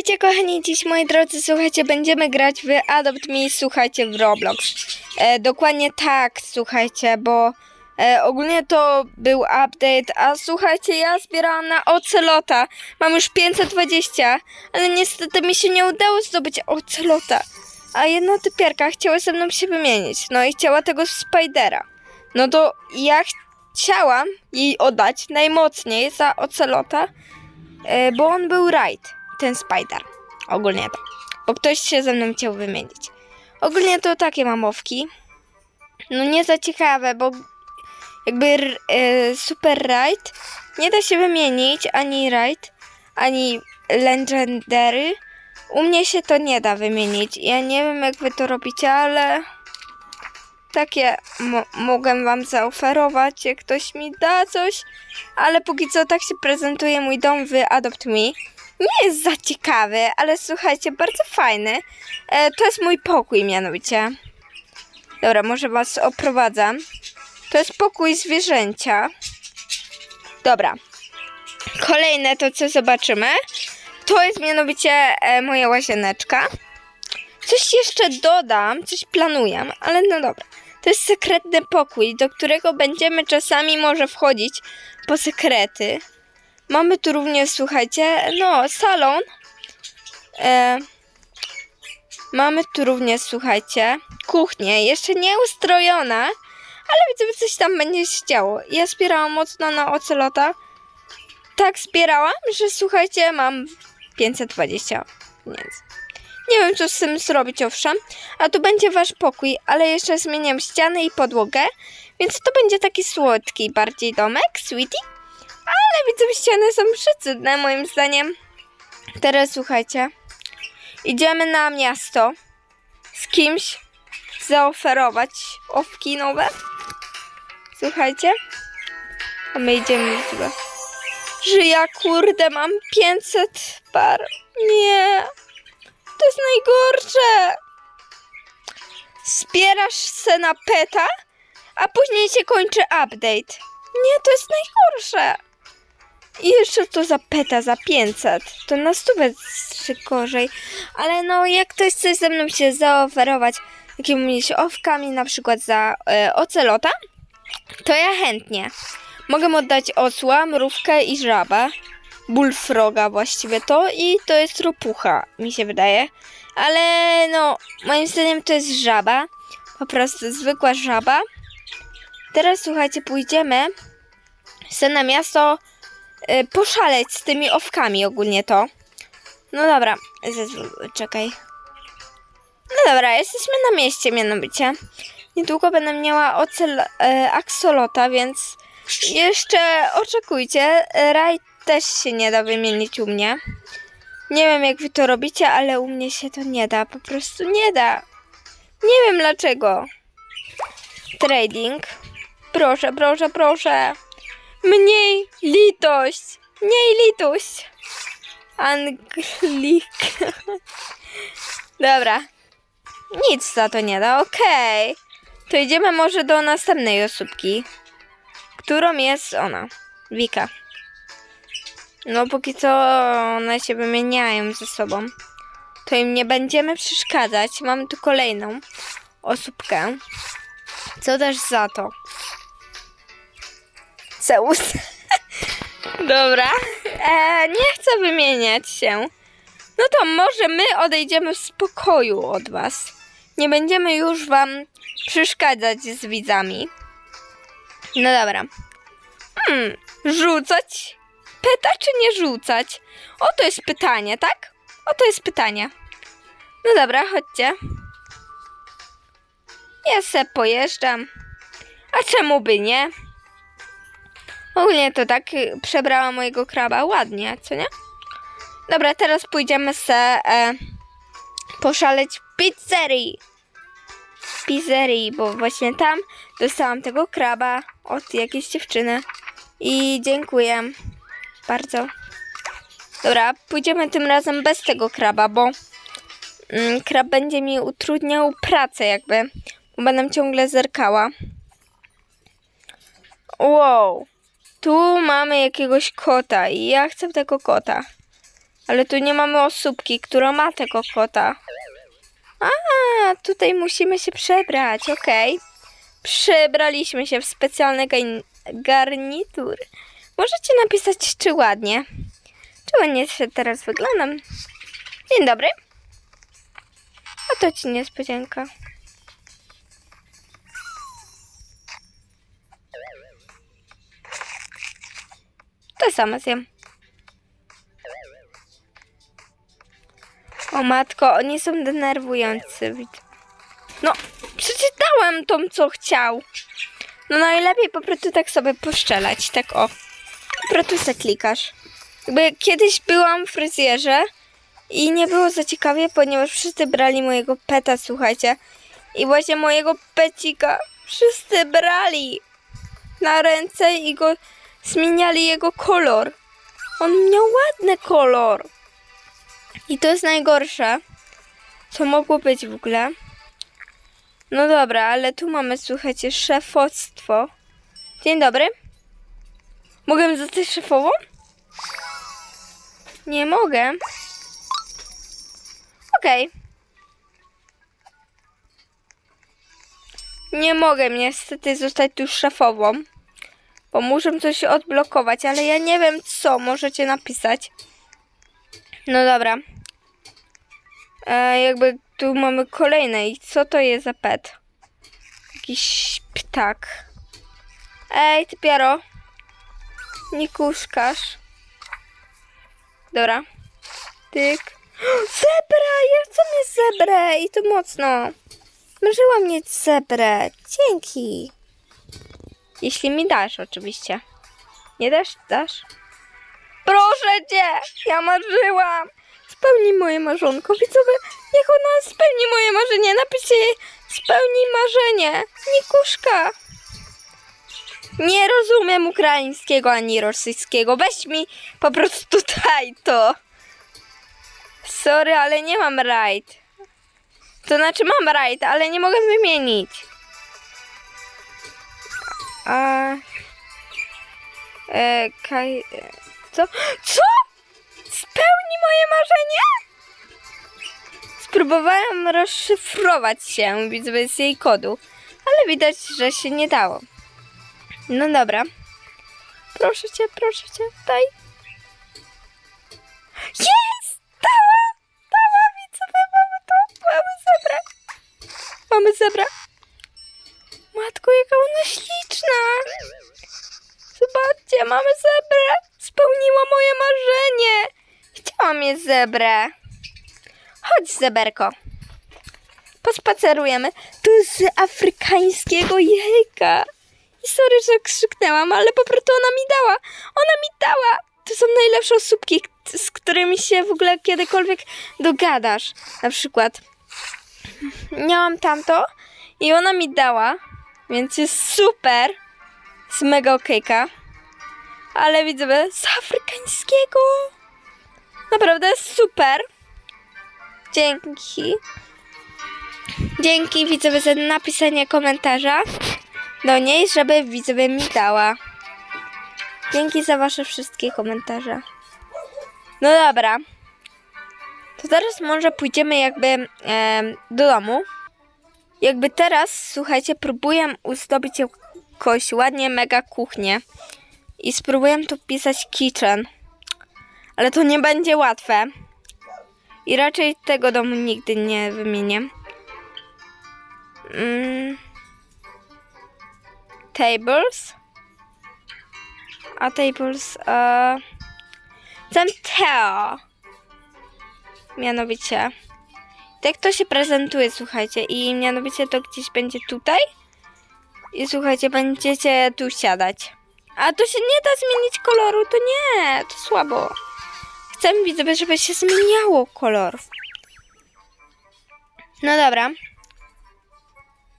Witajcie kochani, dziś moi drodzy, słuchajcie, będziemy grać w Adopt Me, słuchajcie, w Roblox. E, dokładnie tak, słuchajcie, bo e, ogólnie to był update, a słuchajcie, ja zbierałam na Ocelota. Mam już 520, ale niestety mi się nie udało zdobyć Ocelota. A jedna typiarka chciała ze mną się wymienić, no i chciała tego Spidera. No to ja chciałam jej oddać najmocniej za Ocelota, e, bo on był right, ten Spider. Ogólnie to. Bo ktoś się ze mną chciał wymienić. Ogólnie to takie mamowki. No nie za ciekawe, bo jakby e, super right nie da się wymienić ani right, ani legendary. U mnie się to nie da wymienić. Ja nie wiem jak wy to robicie, ale takie mo- mogę wam zaoferować, jak ktoś mi da coś, ale póki co tak się prezentuje mój dom w Adopt Me. Nie jest za ciekawy, ale słuchajcie, bardzo fajny. E, to jest mój pokój mianowicie. Dobra, może was oprowadzam. To jest pokój zwierzęcia. Dobra. Kolejne to, co zobaczymy, to jest mianowicie e, moja łazieneczka. Coś jeszcze dodam, coś planuję, ale no dobra. To jest sekretny pokój, do którego będziemy czasami może wchodzić po sekrety. Mamy tu również, słuchajcie, no, salon. E, mamy tu również, słuchajcie, kuchnię, jeszcze nie ustrojona, ale widzę, coś tam będzie się działo. Ja zbierałam mocno na ocelota. Tak zbierałam, że słuchajcie, mam 520 pieniędzy. Nie wiem, co z tym zrobić, owszem. A tu będzie wasz pokój, ale jeszcze zmieniam ściany i podłogę, więc to będzie taki słodki bardziej domek, sweetie. Ale widzę, ściany są przecudne, moim zdaniem. Teraz słuchajcie. Idziemy na miasto. Z kimś zaoferować owki nowe. Słuchajcie. A my idziemy w. Że ja kurde mam 500 par. Nie. To jest najgorsze. Zbierasz se na peta, a później się kończy update. Nie, to jest najgorsze. I jeszcze to za peta, za 500. To na stówę jeszcze gorzej. Ale no, jak ktoś chce ze mną się zaoferować jakimiś owkami, na przykład za e, ocelota, to ja chętnie. Mogę oddać osła, mrówkę i żabę. Bullfroga właściwie to i to jest ropucha, mi się wydaje. Ale no, moim zdaniem to jest żaba. Po prostu zwykła żaba. Teraz słuchajcie, pójdziemy se na miasto poszaleć z tymi owkami ogólnie to. No dobra, czekaj. No dobra, jesteśmy na mieście mianowicie. Niedługo będę miała ocel e, aksolota, więc jeszcze oczekujcie. Raj też się nie da wymienić u mnie. Nie wiem jak wy to robicie, ale u mnie się to nie da. Po prostu nie da. Nie wiem dlaczego. Trading. Proszę, proszę, proszę. Mniej litość. Mniej litość. Anglik. Dobra. Nic za to nie da. Okej. To idziemy może do następnej osóbki. Którą jest ona? Wika. No póki co one się wymieniają ze sobą. To im nie będziemy przeszkadzać. Mamy tu kolejną osóbkę. Co też za to? Zeus. Dobra. E, nie chcę wymieniać się. No to może my odejdziemy w spokoju od was. Nie będziemy już wam przeszkadzać z widzami. No dobra. Hmm, rzucać peta czy nie rzucać? O, to jest pytanie, tak? O, to jest pytanie. No dobra, chodźcie. Ja se pojeżdżam. A czemu by nie? Ogólnie to tak y, przebrała mojego kraba ładnie, co nie? Dobra, teraz pójdziemy se e, poszaleć w pizzerii. W pizzerii, bo właśnie tam dostałam tego kraba od jakiejś dziewczyny. I dziękuję bardzo. Dobra, pójdziemy tym razem bez tego kraba, bo mm, krab będzie mi utrudniał pracę jakby, bo będę ciągle zerkała. Wow, tu mamy jakiegoś kota i ja chcę tego kota. Ale tu nie mamy osóbki, która ma tego kota. A, tutaj musimy się przebrać, okej. Przebraliśmy się w specjalny garnitur. Możecie napisać, czy ładnie. Czy ładnie się teraz wyglądam. Dzień dobry. A to ci niespodzianka. To samo zjem. O matko, oni są denerwujący. No, przeczytałem tą, co chciał. No najlepiej po prostu tak sobie poszczelać, tak o. Po prostu se klikasz. Jakby kiedyś byłam w fryzjerze i nie było za ciekawie, ponieważ wszyscy brali mojego peta, słuchajcie. I właśnie mojego pecika wszyscy brali na ręce i go zmieniali jego kolor. On miał ładny kolor. I to jest najgorsze, co mogło być w ogóle. No dobra, ale tu mamy, słuchajcie, szefostwo. Dzień dobry. Mogę zostać szefową? Nie mogę. Okej. Nie mogę niestety zostać tu szefową. Bo muszę coś odblokować, ale ja nie wiem co. Możecie napisać. No dobra. E, jakby tu mamy kolejne. I co to jest za pet? Jakiś ptak. Ej, ty piaro. Nie kuszkasz. Dobra. Tyk. Zebra! Ja chcę mieć zebrę i to mocno. Marzyłam mieć zebrę. Dzięki. Jeśli mi dasz, oczywiście. Nie dasz? Dasz? Proszę cię! Ja marzyłam! Spełnij moje marzonko. Widzowie, niech ona spełni moje marzenie. Napiszcie jej, spełnij marzenie. Nie kuszka. Nie rozumiem ukraińskiego ani rosyjskiego. Weź mi po prostu daj to. Sorry, ale nie mam rajd. To znaczy mam rajd, ale nie mogę wymienić. A... E, kaj... Co? Co? Spełni moje marzenie? Spróbowałam rozszyfrować się, z jej kodu, ale widać, że się nie dało. No dobra. Proszę cię, proszę cię, daj. Jest! Dała! Dała, widzowie, mamy to. Mamy zebrę. Mamy zebrę. Matko, jaka ona śliczna. Zobaczcie, mamy zebrę. Spełniła moje marzenie. Chciałam mieć zebrę. Chodź, zeberko. Pospacerujemy. Jest z afrykańskiego jajka. I sorry, że krzyknęłam, ale po prostu ona mi dała. Ona mi dała. To są najlepsze osóbki, z którymi się w ogóle kiedykolwiek dogadasz. Na przykład miałam tamto i ona mi dała, więc jest super. Z mega okejka. Ale widzowie, z afrykańskiego. Naprawdę super. Dzięki. Dzięki widzowie za napisanie komentarza do niej, żeby widzowie mi dała. Dzięki za wasze wszystkie komentarze. No dobra. To teraz może pójdziemy jakby em, do domu. Jakby teraz, słuchajcie, próbuję uzdobić jakoś ładnie mega kuchnię. I spróbuję tu pisać kitchen. Ale to nie będzie łatwe. I raczej tego domu nigdy nie wymienię. Mm. Tables. A tables. E... Teo. Mianowicie. Tak to się prezentuje, słuchajcie. I mianowicie to gdzieś będzie tutaj. I słuchajcie, będziecie tu siadać. A to się nie da zmienić koloru, to nie, to słabo. Chcę widzowie, żeby się zmieniało kolor. No dobra.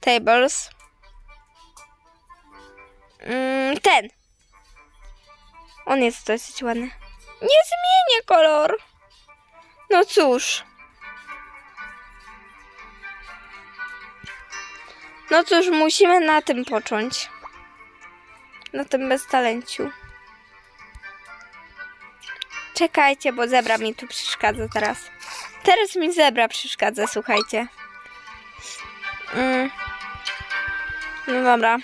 Tables. Mm, ten. On jest dosyć ładny. Nie zmienię kolor. No cóż. No cóż, musimy na tym począć. Na tym beztalenciu. Czekajcie, bo zebra mi tu przeszkadza teraz. Teraz mi zebra przeszkadza, słuchajcie. Mm. No dobra.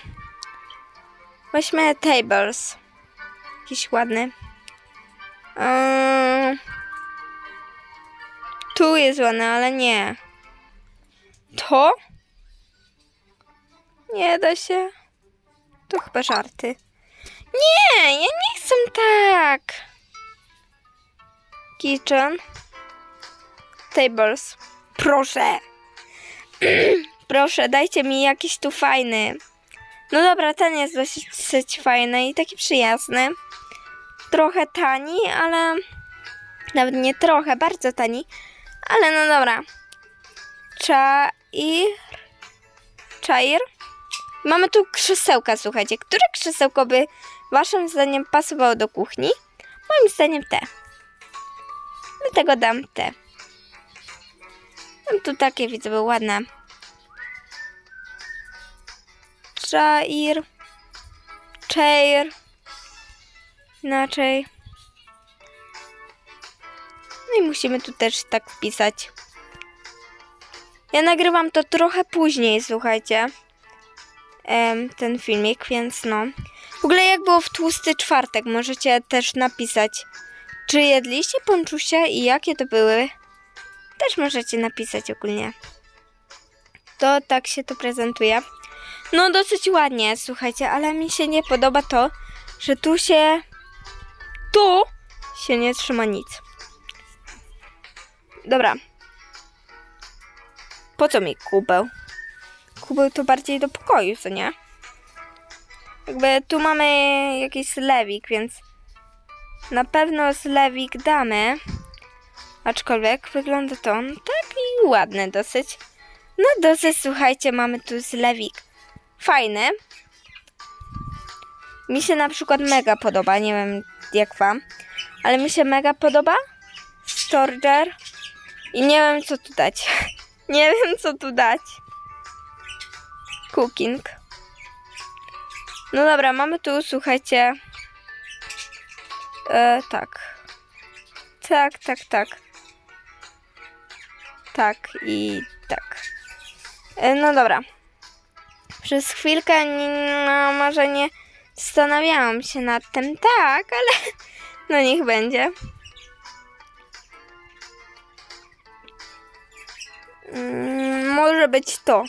Weźmy tables. Jakiś ładny. Yy... Tu jest ładny, ale nie. To? Nie da się. To chyba żarty. Nie, ja nie chcę tak. Kitchen. Tables. Proszę. Proszę, dajcie mi jakiś tu fajny. No dobra, ten jest dosyć fajny i taki przyjazny. Trochę tani, ale... Nawet nie trochę, bardzo tani. Ale no dobra. Czair. Czair. Mamy tu krzesełka, słuchajcie. Które krzesełko by waszym zdaniem pasowało do kuchni? Moim zdaniem te. Dlatego dam te. Mam tu takie, widzę, były ładne. Czair. Chair. Inaczej. No i musimy tu też tak wpisać. Ja nagrywam to trochę później, słuchajcie. Ten filmik, więc no. W ogóle jak było w tłusty czwartek, możecie też napisać, czy jedliście ponczusie i jakie to były. Też możecie napisać ogólnie. To tak się to prezentuje. No dosyć ładnie, słuchajcie, ale mi się nie podoba to, że tu się... Tu się nie trzyma nic. Dobra. Po co mi kubeł? Kubeł to bardziej do pokoju, co nie? Jakby tu mamy jakiś zlewik, więc na pewno zlewik damy. Aczkolwiek wygląda to no, taki ładny dosyć. No dosyć, słuchajcie, mamy tu zlewik. Fajny. Mi się na przykład mega podoba, nie wiem jak wam, ale mi się mega podoba. Storger. I nie wiem co tu dać. nie wiem co tu dać. Cooking. No dobra, mamy tu, słuchajcie. E, tak. Tak, tak, tak. Tak i tak. E, no dobra. Przez chwilkę no, może nie zastanawiałam się nad tym, tak, ale no niech będzie. Mm, może być to.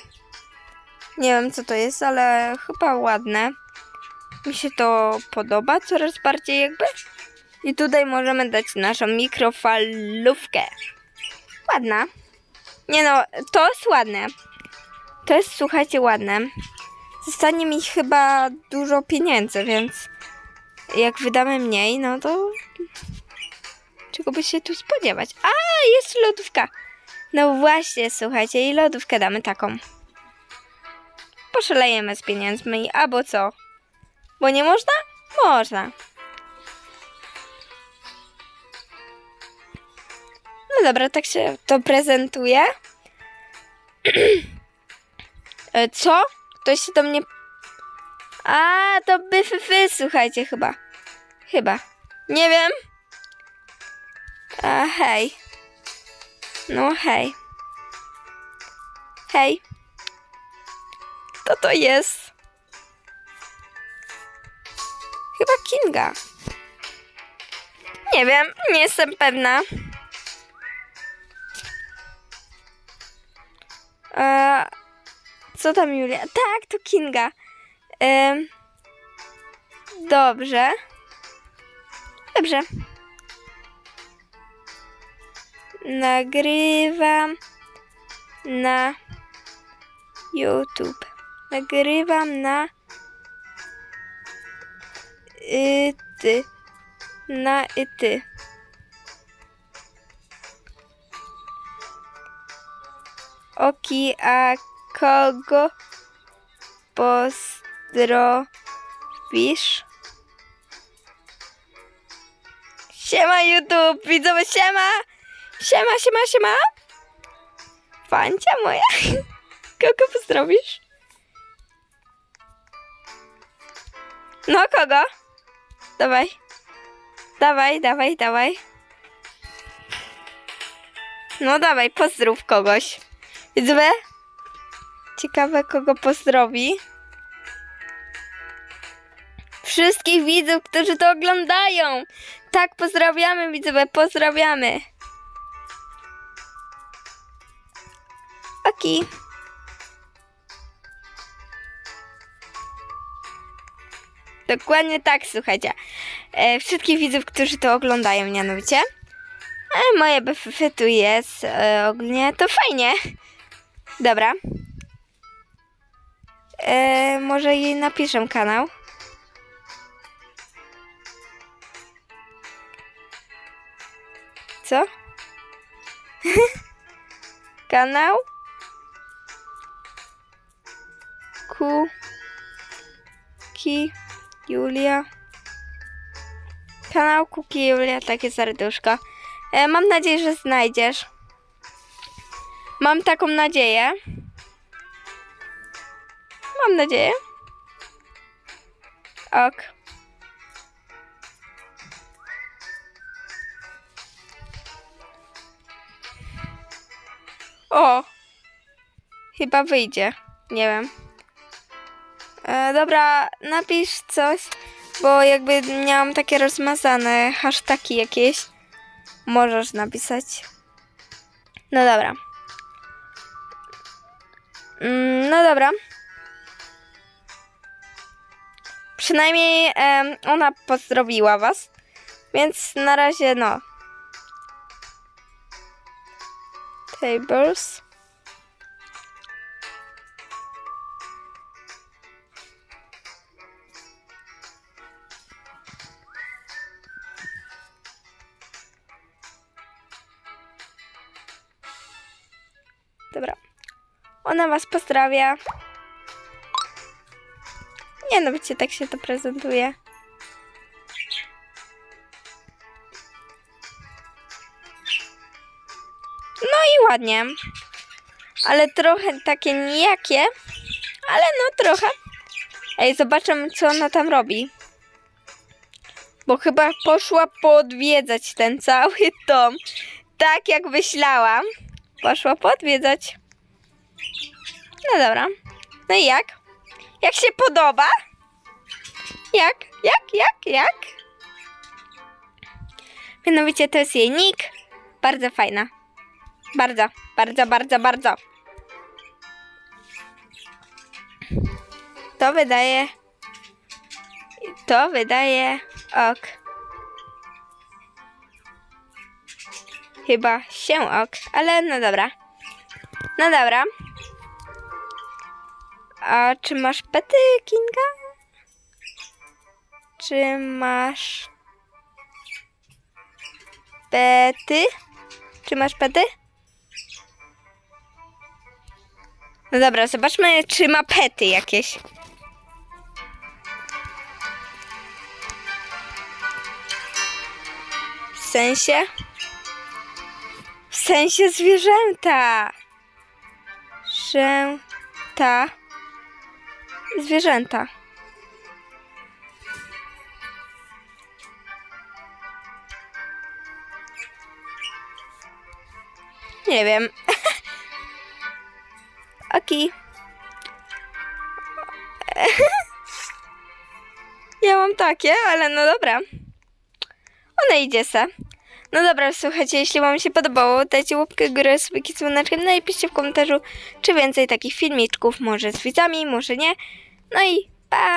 Nie wiem co to jest, ale chyba ładne. Mi się to podoba coraz bardziej jakby. I tutaj możemy dać naszą mikrofalówkę. Ładna. Nie no, to jest ładne. To jest, słuchajcie, ładne. Zostanie mi chyba dużo pieniędzy, więc jak wydamy mniej, no to czego by się tu spodziewać? A, jest lodówka. No właśnie, słuchajcie, i lodówkę damy taką. Poszalejemy z pieniędzmi, albo co? Bo nie można? Można. No dobra, tak się to prezentuje. E, co? Ktoś się do mnie... A, to byfyfy, słuchajcie, chyba. Chyba. Nie wiem. A, hej. No, hej. Hej. Kto to jest? Chyba Kinga. Nie wiem, nie jestem pewna. Eee, co tam Julia? Tak, to Kinga. Eee, dobrze. Dobrze. Nagrywam na YouTube. Nagrywam na ty. Na ty. Oki, a kogo pozdrowisz? Siema YouTube, widzowie, siema! Siema, siema, siema! Fancia moja, kogo pozdrowisz? No, kogo? Dawaj. Dawaj, dawaj, dawaj. No dawaj, pozdrów kogoś. Widzimy? Ciekawe, kogo pozdrowi. Wszystkich widzów, którzy to oglądają. Tak, pozdrawiamy widzowie, pozdrawiamy. Oki. Okay. Dokładnie tak, słuchajcie. E, wszystkich widzów, którzy to oglądają, mianowicie. E, moje BFF tu jest e, ogólnie, to fajnie. Dobra. E, może jej napiszę kanał. Co? kanał? Ku. Ki. Julia. Kanał Kuki Julia, takie serduszko. E, mam nadzieję, że znajdziesz. Mam taką nadzieję. Mam nadzieję. Ok. O! Chyba wyjdzie. Nie wiem. E, dobra, napisz coś, bo jakby miałam takie rozmazane hasztagi jakieś. Możesz napisać. No dobra. Mm, no dobra. Przynajmniej em, ona pozdrowiła was. Więc na razie no. Tables. Ona was pozdrawia. Nie no, wiecie, tak się to prezentuje. No i ładnie. Ale trochę takie nijakie. Ale no trochę. Ej, zobaczymy, co ona tam robi. Bo chyba poszła podwiedzać ten cały dom. Tak jak myślałam. Poszła podwiedzać. No dobra. No i jak? Jak się podoba? Jak? Jak? Jak? Jak? Mianowicie to jest jej nick. Bardzo fajna. Bardzo, bardzo, bardzo, bardzo. To wydaje... To wydaje... Ok. Chyba się ok, ale no dobra. No dobra. A czy masz pety, Kinga? Czy masz pety? Czy masz pety? No dobra, zobaczmy, czy ma pety jakieś. W sensie? W sensie zwierzęta. Zwierzęta. Zwierzęta. Nie wiem. Oki. Ja mam takie, ale no dobra. Ona idzie se. No dobra, słuchajcie, jeśli wam się podobało, dajcie łapkę górę, subiki z dzwoneczkiem, no i piszcie w komentarzu, czy więcej takich filmiczków, może z widzami, może nie. No i pa!